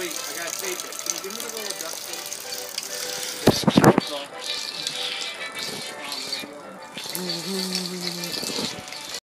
Wait, I gotta tape it. Can you give me the roll of duct tape? Mm-hmm.